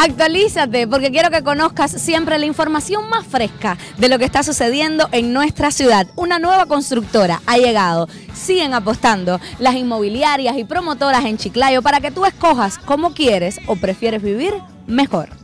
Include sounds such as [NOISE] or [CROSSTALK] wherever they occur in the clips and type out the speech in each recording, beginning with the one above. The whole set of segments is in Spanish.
Actualízate porque quiero que conozcas siempre la información más fresca de lo que está sucediendo en nuestra ciudad. Una nueva constructora ha llegado. Siguen apostando las inmobiliarias y promotoras en Chiclayo para que tú escojas cómo quieres o prefieres vivir mejor.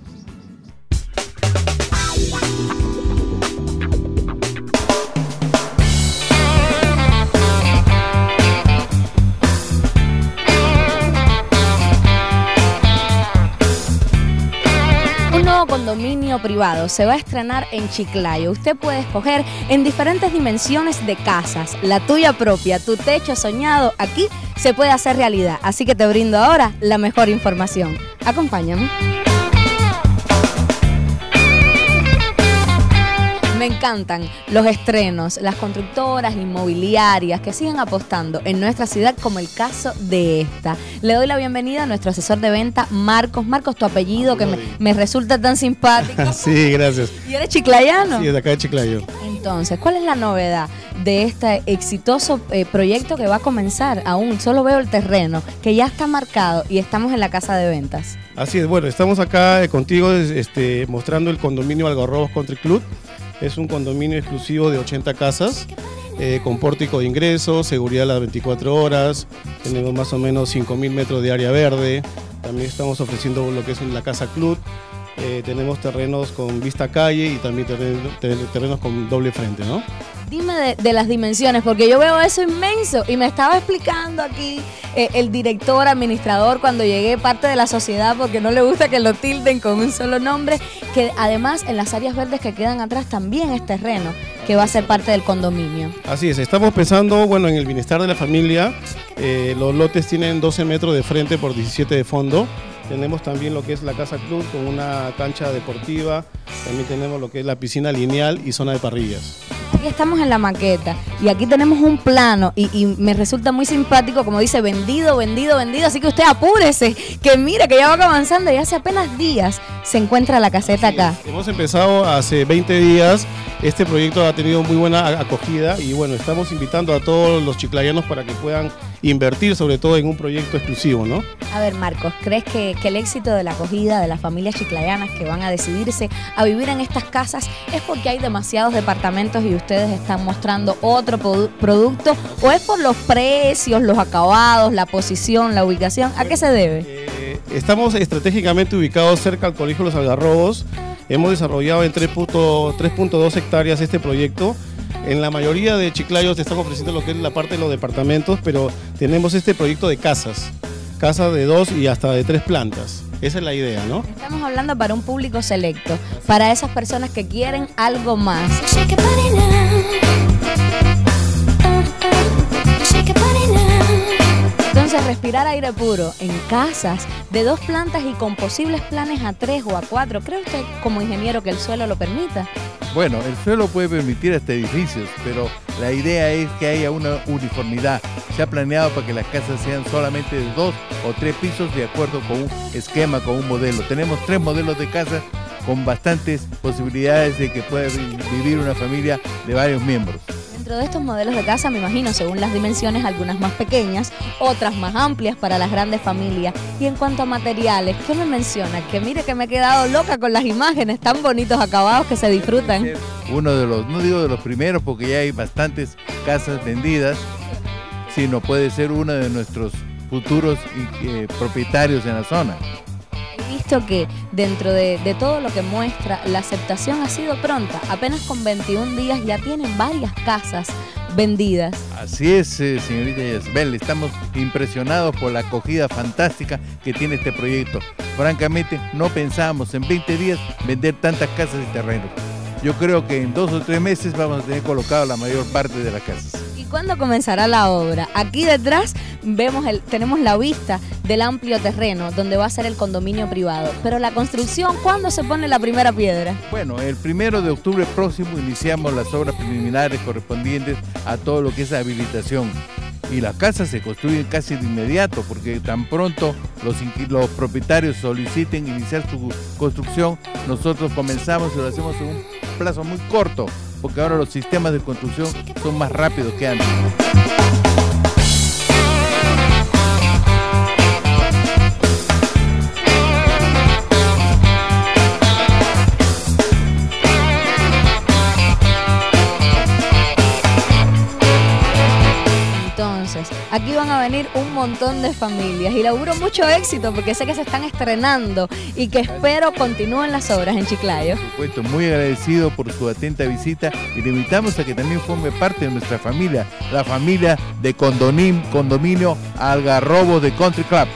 Condominio privado se va a estrenar en Chiclayo. Usted puede escoger en diferentes dimensiones de casas, la tuya propia, tu techo soñado, aquí se puede hacer realidad. Así que te brindo ahora la mejor información. Acompáñame. Me encantan los estrenos, las constructoras inmobiliarias que siguen apostando en nuestra ciudad como el caso de esta. Le doy la bienvenida a nuestro asesor de venta, Marcos. Marcos, tu apellido que me, resulta tan simpático. [LAUGHS] sí, gracias. ¿Y eres chiclayano? Sí, de acá de Chiclayo. Entonces, ¿cuál es la novedad de este exitoso eh, proyecto que va a comenzar aún? Solo veo el terreno, que ya está marcado y estamos en la casa de ventas. Así es, bueno, estamos acá eh, contigo este, mostrando el condominio Algarrobos Country Club. Es un condominio exclusivo de 80 casas, eh, con pórtico de ingreso, seguridad a las 24 horas, tenemos más o menos 5.000 metros de área verde, también estamos ofreciendo lo que es la casa club, eh, tenemos terrenos con vista calle y también terrenos, con doble frente, ¿no? Dime de, las dimensiones, porque yo veo eso inmenso y me estaba explicando aquí eh, el director, administrador, cuando llegué parte de la sociedad, porque no le gusta que lo tilden con un solo nombre, que además en las áreas verdes que quedan atrás también es terreno que va a ser parte del condominio. Así es, estamos pensando bueno, en el bienestar de la familia. Eh, los lotes tienen 12 metros de frente por 17 de fondo. Tenemos también lo que es la Casa Club con una cancha deportiva. También tenemos lo que es la piscina lineal y zona de parrillas. Estamos en la maqueta y aquí tenemos un plano y, me resulta muy simpático como dice vendido, vendido, vendido. Así que usted apúrese, que mire que ya va avanzando y hace apenas días se encuentra la caseta acá. Hemos empezado hace 20 días este proyecto ha tenido muy buena acogida y bueno, estamos invitando a todos los chiclayanos para que puedan invertir sobre todo en un proyecto exclusivo, ¿no? A ver, Marcos, ¿crees que, el éxito de la acogida de las familias chiclayanas que van a decidirse a vivir en estas casas es porque hay demasiados departamentos y ustedes están mostrando otro producto o es por los precios, los acabados, la posición, la ubicación? ¿A qué se debe? Eh, estamos estratégicamente ubicados cerca al Colegio Los Algarrobos Hemos desarrollado en 3.2 hectáreas este proyecto. En la mayoría de Chiclayos te están ofreciendo lo que es la parte de los departamentos, pero tenemos este proyecto de casas, casas de dos y hasta de tres plantas. Esa es la idea, ¿no? Estamos hablando para un público selecto, para esas personas que quieren algo más. Entonces, respirar aire puro en casas de dos plantas y con posibles planes a tres o a cuatro, ¿cree usted como ingeniero que el suelo lo permita? Bueno, el suelo puede permitir hasta edificios, pero la idea es que haya una uniformidad. Se ha planeado para que las casas sean solamente de dos o tres pisos de acuerdo con un esquema, con un modelo. Tenemos tres modelos de casa con bastantes posibilidades de que pueda vivir una familia de varios miembros. Dentro de estos modelos de casa, me imagino, según las dimensiones, algunas más pequeñas, otras más amplias para las grandes familias. Y en cuanto a materiales, ¿qué me menciona? Que mire que me he quedado loca con las imágenes tan bonitos acabados que se disfrutan. Uno de los, no digo de los primeros porque ya hay bastantes casas vendidas, sino puede ser uno de nuestros futuros eh, propietarios en la zona visto que dentro de, todo lo que muestra, la aceptación ha sido pronta. Apenas con 21 días ya tienen varias casas vendidas. Así es, eh, señorita Yasbel, estamos impresionados por la acogida fantástica que tiene este proyecto. Francamente, no pensábamos en 20 días vender tantas casas y terrenos. Yo creo que en dos o tres meses vamos a tener colocado la mayor parte de las casas. ¿Y cuándo comenzará la obra? Aquí detrás vemos el, tenemos la vista del amplio terreno donde va a ser el condominio privado. Pero la construcción, ¿cuándo se pone la primera piedra? Bueno, el primero de octubre próximo iniciamos las obras preliminares correspondientes a todo lo que es habilitación y las casas se construyen casi de inmediato porque tan pronto los, los propietarios soliciten iniciar su construcción, nosotros comenzamos y lo hacemos en un plazo muy corto, porque ahora los sistemas de construcción son más rápidos que antes. Aquí van a venir un montón de familias y le auguro mucho éxito porque sé que se están estrenando y que espero continúen las obras en Chiclayo. Por supuesto, muy agradecido por su atenta visita y le invitamos a que también forme parte de nuestra familia, la familia de Condominio Algarrobo de Country Club.